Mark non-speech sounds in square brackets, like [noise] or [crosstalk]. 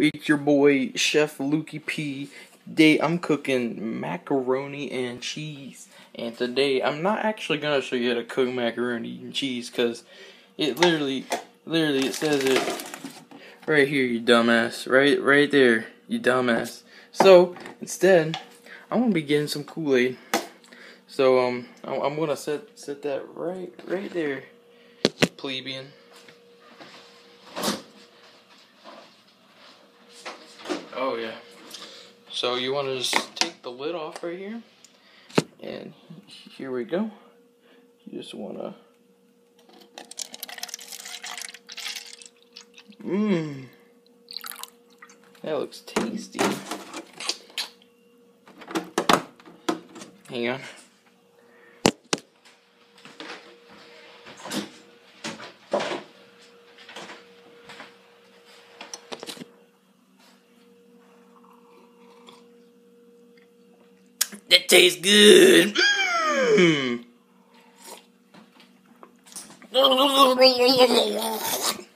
it's your boy Chef Lukey P. Today I'm cooking macaroni and cheese. And today I'm not actually gonna show you how to cook macaroni and cheese because it literally, literally it says it right here, you dumbass. Right, right there, you dumbass. So instead, I'm gonna be getting some Kool-Aid. So um, I'm gonna set set that right, right there, plebeian. So you want to just take the lid off right here, and here we go. You just want to. Mmm. That looks tasty. Hang on. That tastes good. Mm. [laughs] [laughs]